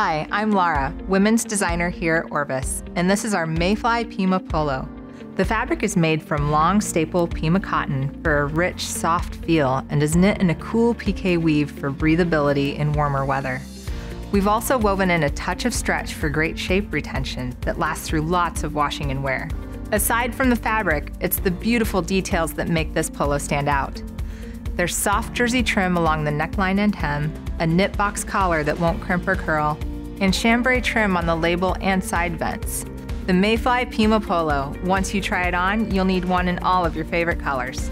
Hi, I'm Lara, women's designer here at Orvis, and this is our Mayfly Pima Polo. The fabric is made from long staple Pima cotton for a rich, soft feel and is knit in a cool pique weave for breathability in warmer weather. We've also woven in a touch of stretch for great shape retention that lasts through lots of washing and wear. Aside from the fabric, it's the beautiful details that make this polo stand out. There's soft jersey trim along the neckline and hem, a knit box collar that won't crimp or curl, and chambray trim on the label and side vents. The Mayfly Pima Polo, once you try it on, you'll need one in all of your favorite colors.